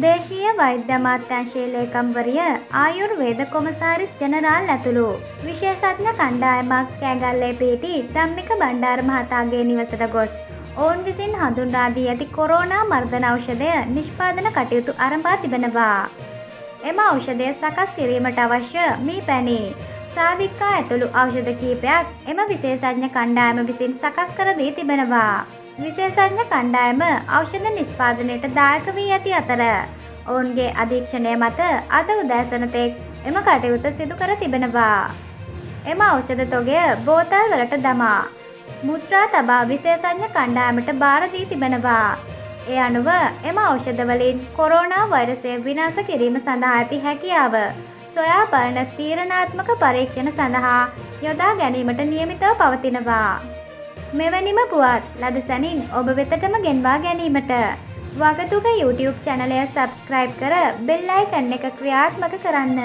දේශීය වෛද්‍ය අමාත්‍යංශයේ ලේකම්වරිය ආයුර්වේද කොමසාරිස් ජනරාල් ඇතුළු විශේෂඥ කණ්ඩායමක් කෑගල්ලේ පිහිටි ධම්මික බණ්ඩාර මහතාගේ නිවසට ගොස් ඔවුන් විසින් හඳුන්වා දී ඇති කොරෝනා මර්ධන ඖෂධය නිෂ්පාදන කටයුතු අරඹා තිබෙනවා. එම ඖෂධය සකස් කිරීමට අවශ්‍ය මී පැණි සාධික්කා ඇතුළු ඖෂධ කීපයක් එම විශේෂඥ කණ්ඩායම විසින් සකස් කර දී තිබෙනවා. විශේෂඥ කණ්ඩායම ඖෂධ නිෂ්පාදනයට දායක වී ඇති අතර ඔවුන්ගේ අධීක්ෂණය මත අද උදෑසනතෙක් එම කටයුත්ත සිදු කර තිබෙනවා. එම ඖෂධ තොගය බෝතල් වලට දමා. මුද්‍රා තබා විශේෂඥ කණ්ඩායමට භාරදී තිබෙනවා. ඒ අනුව එම ඖෂධවලින් කොරෝනා වෛරසය විනාශ කිරීම සඳහා ඇති හැකියාව සොයා බලන තීරණාත්මක පරීක්ෂණ සඳහා යොදා ගැනීමට නියමිතව පවතිනවා. මෙවැනිම පුවත් ලද සැනින් ඔබ වෙතටම ගෙන්වා ගැනීමට වගතුක YouTube චැනලය සබස්ක්‍රයිබ් කර බෙල්ලයිකන්න එක ක්‍රියාත්මක කරන්න.